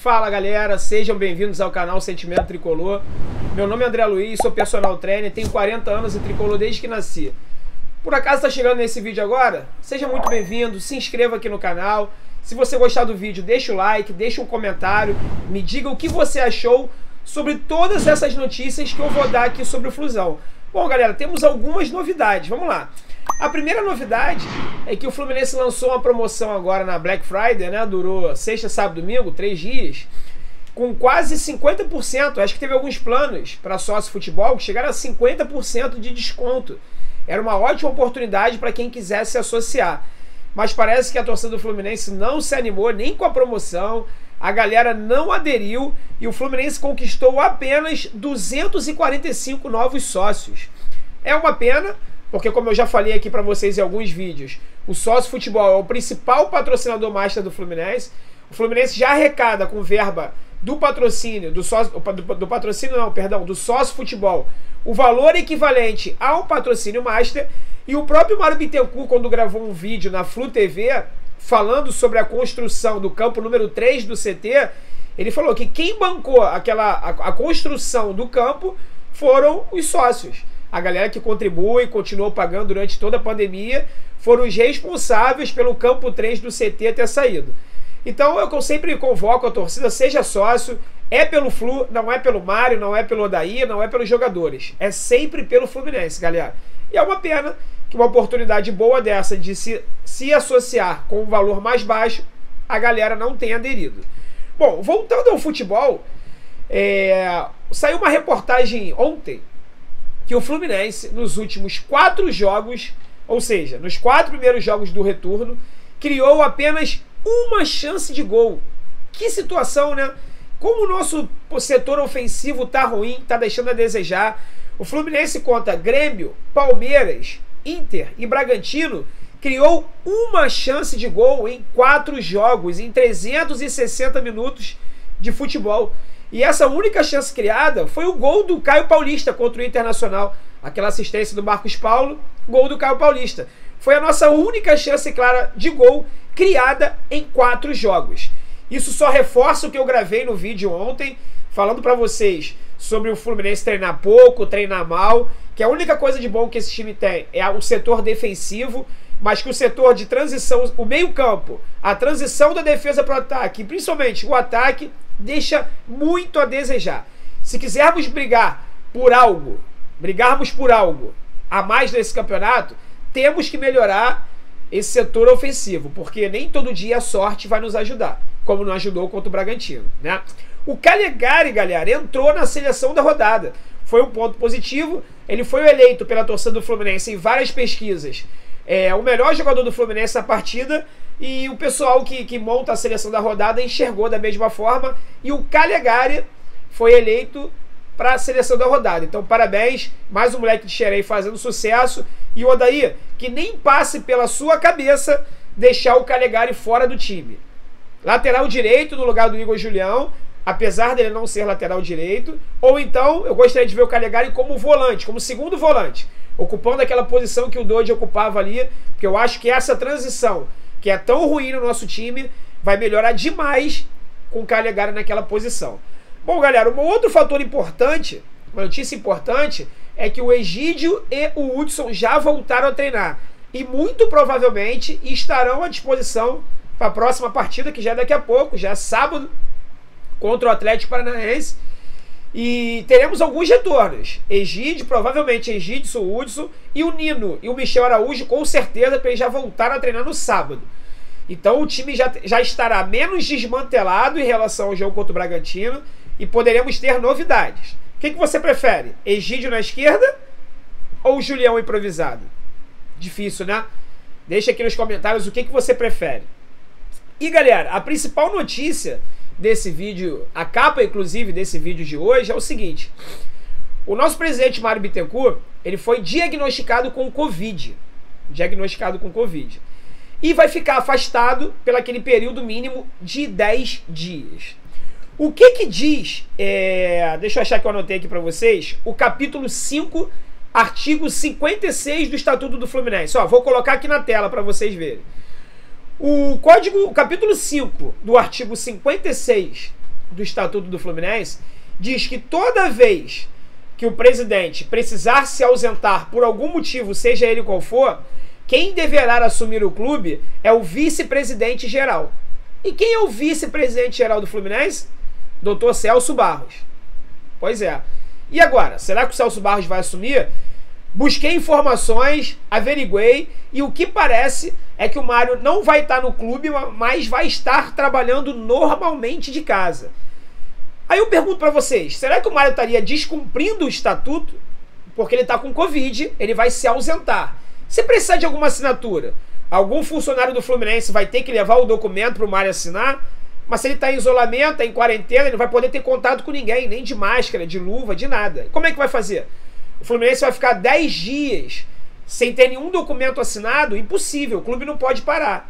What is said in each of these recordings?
Fala galera, sejam bem-vindos ao canal Sentimento Tricolor. Meu nome é André Luiz, sou personal trainer, tenho 40 anos em tricolor desde que nasci. Por acaso está chegando nesse vídeo agora? Seja muito bem-vindo, se inscreva aqui no canal. Se você gostar do vídeo, deixa o like, deixa um comentário, me diga o que você achou sobre todas essas notícias que eu vou dar aqui sobre o Flusão. Bom, galera, temos algumas novidades, vamos lá. A primeira novidade é que o Fluminense lançou uma promoção agora na Black Friday, né? Durou sexta, sábado, domingo, três dias, com quase 50%. Acho que teve alguns planos para sócio futebol que chegaram a 50% de desconto. Era uma ótima oportunidade para quem quisesse se associar. Mas parece que a torcida do Fluminense não se animou nem com a promoção, a galera não aderiu e o Fluminense conquistou apenas 245 novos sócios. É uma pena, porque como eu já falei aqui para vocês em alguns vídeos, o sócio futebol é o principal patrocinador master do Fluminense. O Fluminense já arrecada com verba do patrocínio, do sócio, do, do patrocínio não, perdão, do sócio futebol, o valor equivalente ao patrocínio master. E o próprio Mário Bittencourt, quando gravou um vídeo na Flu TV falando sobre a construção do campo número 3 do CT, ele falou que quem bancou aquela a, a construção do campo foram os sócios a galera que contribui, continuou pagando durante toda a pandemia, foram os responsáveis pelo campo 3 do CT ter saído. Então é eu sempre convoco a torcida, seja sócio, é pelo Flu, não é pelo Mário, não é pelo Odaí, não é pelos jogadores. É sempre pelo Fluminense, galera. E é uma pena que uma oportunidade boa dessa de se, se associar com um valor mais baixo, a galera não tenha aderido. Bom, voltando ao futebol, é, saiu uma reportagem ontem que o Fluminense, nos últimos quatro jogos, ou seja, nos quatro primeiros jogos do retorno, criou apenas uma chance de gol. Que situação, né? Como o nosso setor ofensivo tá ruim, tá deixando a desejar. O Fluminense conta Grêmio, Palmeiras, Inter e Bragantino criou uma chance de gol em quatro jogos, em 360 minutos de futebol. E essa única chance criada foi o gol do Caio Paulista contra o Internacional. Aquela assistência do Marcos Paulo, gol do Caio Paulista. Foi a nossa única chance clara de gol criada em quatro jogos. Isso só reforça o que eu gravei no vídeo ontem, falando para vocês sobre o Fluminense treinar pouco, treinar mal, que a única coisa de bom que esse time tem é o setor defensivo, mas que o setor de transição, o meio-campo, a transição da defesa para o ataque, principalmente o ataque, deixa muito a desejar. Se quisermos brigar por algo, brigarmos por algo a mais nesse campeonato, temos que melhorar esse setor ofensivo, porque nem todo dia a sorte vai nos ajudar, como não ajudou contra o Bragantino, né? O Calegari, galera, entrou na seleção da rodada. Foi um ponto positivo. Ele foi eleito pela torcida do Fluminense em várias pesquisas. É o melhor jogador do Fluminense na partida e o pessoal que, que monta a seleção da rodada enxergou da mesma forma. E o Calegari foi eleito para a seleção da rodada. Então, parabéns. Mais um moleque de Xerém fazendo sucesso. E o Odaí, que nem passe pela sua cabeça deixar o Calegari fora do time. Lateral direito no lugar do Igor Julião, apesar dele não ser lateral direito. Ou então, eu gostaria de ver o Calegari como volante, como segundo volante. Ocupando aquela posição que o Dodge ocupava ali. Porque eu acho que essa transição que é tão ruim no nosso time, vai melhorar demais com o Calegari naquela posição. Bom, galera, um outro fator importante, uma notícia importante, é que o Egídio e o Hudson já voltaram a treinar. E muito provavelmente estarão à disposição para a próxima partida, que já é daqui a pouco, já é sábado, contra o Atlético Paranaense. E teremos alguns retornos. Egídio, provavelmente Egídio, Hudson e o Nino e o Michel Araújo, com certeza, para eles já voltaram a treinar no sábado. Então o time já, já estará menos desmantelado em relação ao jogo contra o Bragantino e poderemos ter novidades. O que, que você prefere? Egídio na esquerda ou Julião improvisado? Difícil, né? Deixa aqui nos comentários o que, que você prefere. E galera, a principal notícia desse vídeo, a capa inclusive desse vídeo de hoje é o seguinte. O nosso presidente Mário Bittencourt, ele foi diagnosticado com Covid. Diagnosticado com Covid. E vai ficar afastado pelo aquele período mínimo de 10 dias. O que que diz, é, deixa eu achar que eu anotei aqui para vocês, o capítulo 5, artigo 56 do Estatuto do Fluminense. Ó, vou colocar aqui na tela para vocês verem. O código, o capítulo 5 do artigo 56 do Estatuto do Fluminense diz que toda vez que o presidente precisar se ausentar por algum motivo, seja ele qual for, quem deverá assumir o clube é o vice-presidente geral. E quem é o vice-presidente geral do Fluminense? Doutor Celso Barros. Pois é. E agora? Será que o Celso Barros vai assumir? Busquei informações, averiguei e o que parece é que o Mário não vai estar no clube, mas vai estar trabalhando normalmente de casa. Aí eu pergunto para vocês, será que o Mário estaria descumprindo o estatuto? Porque ele está com Covid, ele vai se ausentar. Se precisar de alguma assinatura, algum funcionário do Fluminense vai ter que levar o documento para o Mário assinar, mas se ele está em isolamento, está em quarentena, ele não vai poder ter contato com ninguém, nem de máscara, de luva, de nada. Como é que vai fazer? O Fluminense vai ficar 10 dias sem ter nenhum documento assinado? Impossível, o clube não pode parar.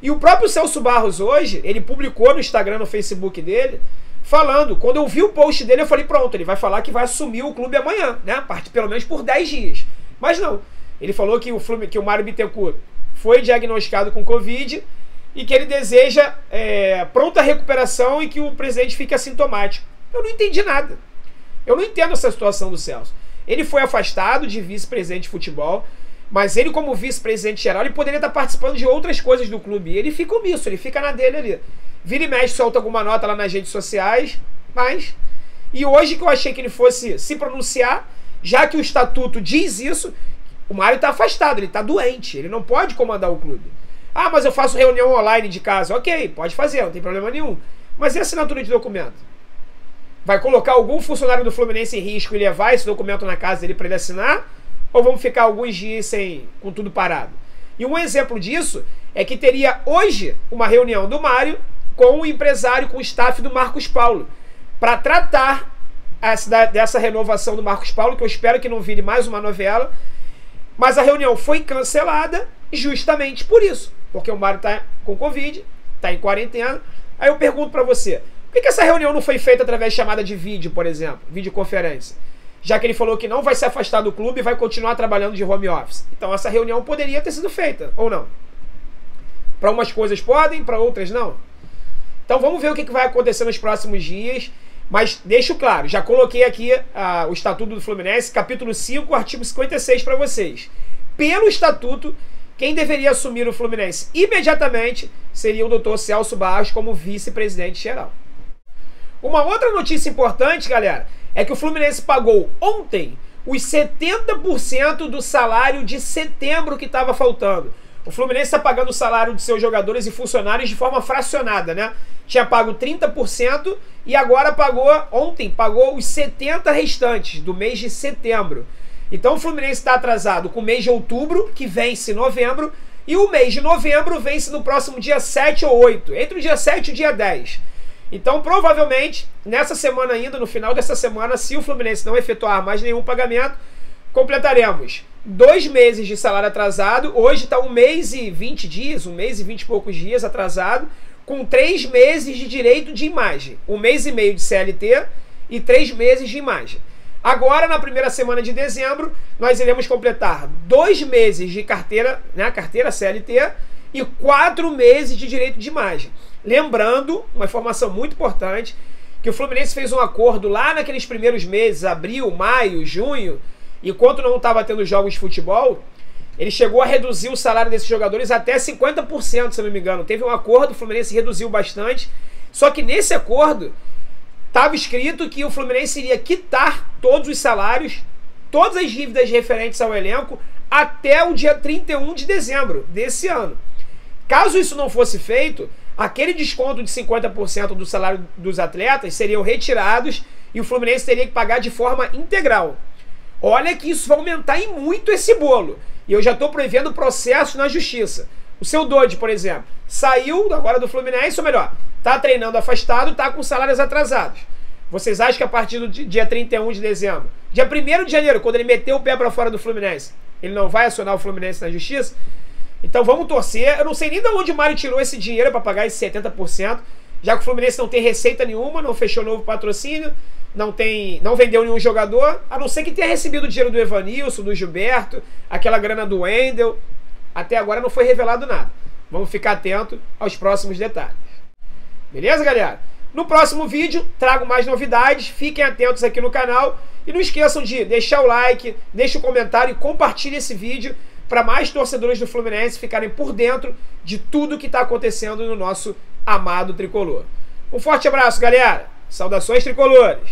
E o próprio Celso Barros hoje, ele publicou no Instagram, no Facebook dele, falando. Quando eu vi o post dele, eu falei, pronto, ele vai falar que vai assumir o clube amanhã, né? Pelo menos por 10 dias. Mas não. Ele falou que o, Fluminense, que o Mário Bittencourt foi diagnosticado com Covid e que ele deseja é, pronta recuperação e que o presidente fique assintomático. Eu não entendi nada. Eu não entendo essa situação do Celso. Ele foi afastado de vice-presidente de futebol, mas ele, como vice-presidente geral, ele poderia estar participando de outras coisas do clube. Ele fica omisso, ele fica na dele ali. Vira e mexe, solta alguma nota lá nas redes sociais, mas. E hoje que eu achei que ele fosse se pronunciar, já que o estatuto diz isso, o Mário está afastado, ele está doente, ele não pode comandar o clube. Ah, mas eu faço reunião online de casa. Ok, pode fazer, não tem problema nenhum. Mas e assinatura de documento? Vai colocar algum funcionário do Fluminense em risco e levar esse documento na casa dele para ele assinar? Ou vamos ficar alguns dias sem, com tudo parado? E um exemplo disso é que teria hoje uma reunião do Mário com o empresário, com o staff do Marcos Paulo, para tratar essa, dessa renovação do Marcos Paulo, que eu espero que não vire mais uma novela, mas a reunião foi cancelada justamente por isso. Porque o Mário está com Covid, está em quarentena. Aí eu pergunto para você, por que, que essa reunião não foi feita através de chamada de vídeo, por exemplo? Videoconferência. Já que ele falou que não vai se afastar do clube e vai continuar trabalhando de home office. Então essa reunião poderia ter sido feita, ou não? Para umas coisas podem, para outras não. Então vamos ver o que, que vai acontecer nos próximos dias. Mas deixo claro, já coloquei aqui uh, o Estatuto do Fluminense, capítulo 5, artigo 56 para vocês. Pelo Estatuto, quem deveria assumir o Fluminense imediatamente seria o doutor Celso Barros como vice-presidente geral. Uma outra notícia importante, galera, é que o Fluminense pagou ontem os 70% do salário de setembro que estava faltando. O Fluminense está pagando o salário de seus jogadores e funcionários de forma fracionada, né? Tinha pago 30% e agora pagou, ontem, pagou os 70 restantes do mês de setembro. Então o Fluminense está atrasado com o mês de outubro, que vence em novembro, e o mês de novembro vence no próximo dia 7 ou 8, entre o dia 7 e o dia 10. Então, provavelmente, nessa semana ainda, no final dessa semana, se o Fluminense não efetuar mais nenhum pagamento, completaremos dois meses de salário atrasado. Hoje está um mês e 20 dias, um mês e 20 e poucos dias atrasado com três meses de direito de imagem, um mês e meio de CLT e três meses de imagem. Agora, na primeira semana de dezembro, nós iremos completar dois meses de carteira, né, carteira CLT e quatro meses de direito de imagem. Lembrando, uma informação muito importante, que o Fluminense fez um acordo lá naqueles primeiros meses, abril, maio, junho, enquanto não estava tendo jogos de futebol, ele chegou a reduzir o salário desses jogadores até 50%, se não me engano. Teve um acordo, o Fluminense reduziu bastante. Só que nesse acordo estava escrito que o Fluminense iria quitar todos os salários, todas as dívidas referentes ao elenco até o dia 31 de dezembro desse ano. Caso isso não fosse feito, aquele desconto de 50% do salário dos atletas seriam retirados e o Fluminense teria que pagar de forma integral. Olha que isso vai aumentar em muito esse bolo. E eu já estou prevendo processos na justiça. O seu Dodge, por exemplo, saiu agora do Fluminense, ou melhor, está treinando afastado, está com salários atrasados. Vocês acham que a partir do dia 31 de dezembro, dia 1 de janeiro, quando ele meteu o pé para fora do Fluminense, ele não vai acionar o Fluminense na justiça? Então vamos torcer. Eu não sei nem de onde o Mário tirou esse dinheiro para pagar esse 70%, já que o Fluminense não tem receita nenhuma, não fechou novo patrocínio não tem, não vendeu nenhum jogador, a não ser que tenha recebido o dinheiro do Evanilson, do Gilberto, aquela grana do Wendel. Até agora não foi revelado nada. Vamos ficar atento aos próximos detalhes. Beleza, galera? No próximo vídeo, trago mais novidades. Fiquem atentos aqui no canal. E não esqueçam de deixar o like, deixa o comentário e compartilhe esse vídeo para mais torcedores do Fluminense ficarem por dentro de tudo que está acontecendo no nosso amado tricolor. Um forte abraço, galera. Saudações tricolores.